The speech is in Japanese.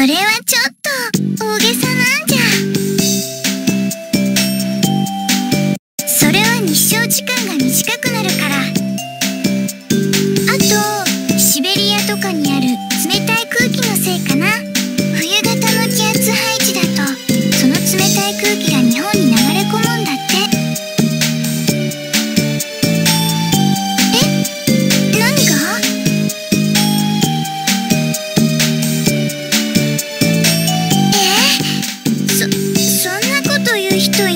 それはちょっと大げさなんじゃ。それは日照時間が短く что